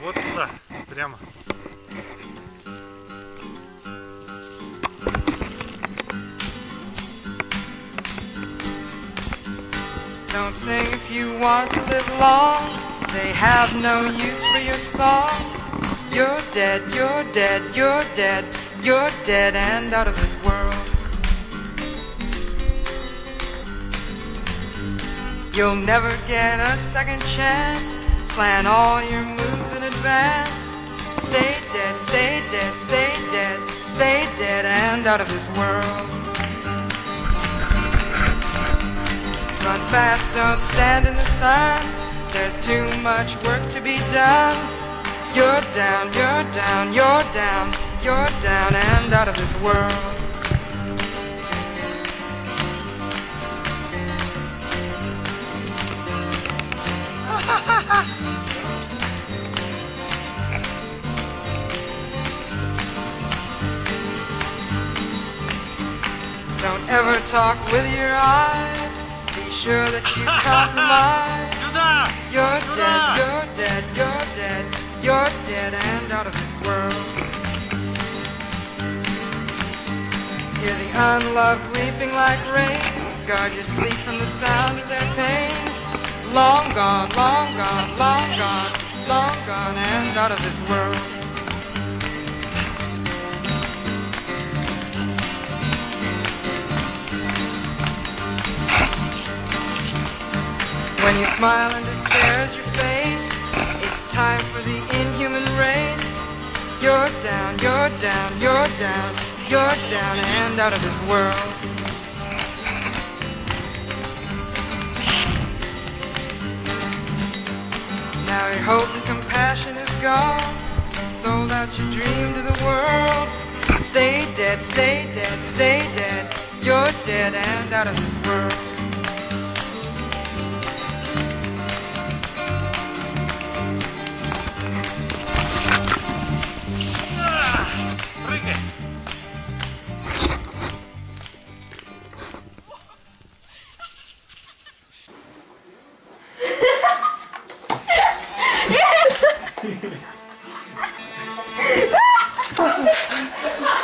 Вот туда, прямо. Don't sing if you want to live long. They have no use for your song. You're dead, you're dead, you're dead, you're dead and out of this world. You'll never get a second chance. Plan all your moves advance. Stay dead, stay dead, stay dead, stay dead and out of this world. Run fast, don't stand in the sun. There's too much work to be done. You're down, you're down, you're down, you're down and out of this world. Don't ever talk with your eyes. Be sure that you compromise. You're dead, you're dead, you're dead, you're dead and out of this world. Hear the unloved weeping like rain. Guard your sleep from the sound of their pain. Long gone, long gone, long gone, long gone and out of this world. When you smile and it tears your face, it's time for the inhuman race. You're down, you're down, you're down, you're down and out of this world. Now your hope and compassion is gone. You sold out your dream to the world. Stay dead, stay dead, stay dead. You're dead and out of this world. あっ!